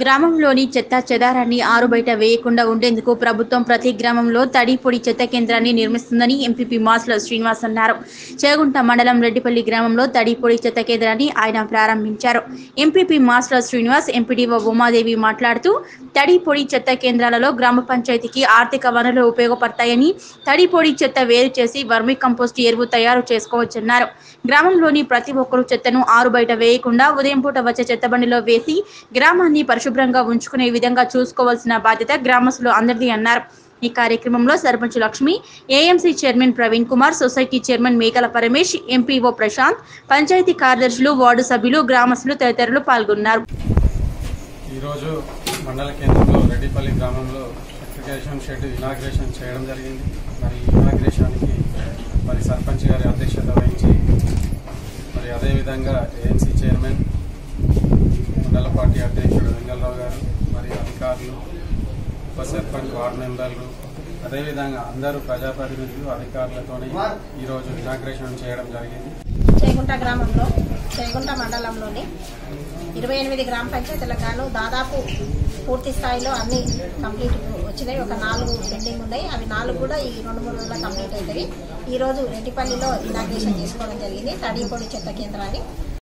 గ్రామంలోని చెత్త చెదారాన్ని ఆరుబయట వేయకుండా ఉండేందుకు ప్రభుత్వం ప్రతి గ్రామంలో తడి పొడి చెత్త కేంద్రాన్ని నిర్మిస్తుందని ఎంపీపీ మాస్ల శ్రీనివాస్ అన్నారు. చేగుంట మండలం రెడ్డిపల్లి గ్రామంలో తడి పొడి చెత్త కేంద్రాన్ని ఆయన ప్రారంభించారు. ఎంపీపీ మాస్ల శ్రీనివాస్ ఎంపీడీఓ ఉమాదేవి మాట్లాడుతూ తడి పొడి చెత్త కేంద్రాలలో గ్రామ పంచాయతీకి ఆర్థిక వనరులు ఉపయోగపడతాయని తడి పొడి చెత్త వేరు చేసి వర్మి కంపోస్ట్ ఎరువు తయారు చేసుకోవచ్చన్నారు. గ్రామంలోని ప్రతి ఒక్కరూ చెత్తను ఆరు బయట వేయకుండా ఉదయం పూట వచ్చే చెత్తబండిలో వేసి గ్రామాన్ని పరిశుభ్రంగా ఉంచుకునే విధంగా చూసుకోవాల్సిన బాధ్యత గ్రామస్తులు అందరిది అన్నారు. ఈ కార్యక్రమంలో sarpanch Lakshmi AMC chairman Praveen Kumar society chairman Mekala Paramesh MPO Prashanth panchayat కార్యదర్శులు వార్డు సభ్యులు గ్రామస్తులు తదితరులు పాల్గొన్నారు. ఈరోజు మండల కేంద్రంలో రెడ్డిపల్లి గ్రామంలో సర్టిఫికేషన్ షెడ్ ఇనాగ్రేషన్ చేయడం జరిగింది. మరి ఇనాగ్రేషన్కి మరి సర్పంచ్ గారి అధ్యక్షత వహించి మరి అదేవిధంగా ఏఎన్సీ చైర్మన్ అధ్యక్షుడు వెంగళరావు గారు మరి అధికారులు ఉప సర్పంచ్ వార్డు మెంబర్లు అదేవిధంగా అందరూ ప్రజాప్రతినిధులు అధికారులతో ఈరోజు ఇనాగ్రేషన్ చేయడం జరిగింది. చేగుంట గ్రామంలో చేగుంట మండలంలోని ఇరవై ఎనిమిది గ్రామ పంచాయతీలకు గాను దాదాపు పూర్తి స్థాయిలో అన్ని కంప్లీట్ వచ్చినాయి. ఒక నాలుగు పెండింగ్ ఉన్నాయి. అవి నాలుగు కూడా ఈ రెండు మూడు రోజుల్లో కంప్లీట్ అవుతాయి. ఈ రోజు రెడ్డిపల్లిలో ఇనాగ్రేషన్ చేసుకోవడం జరిగింది. తడి పొడి చెత్త కేంద్రాన్ని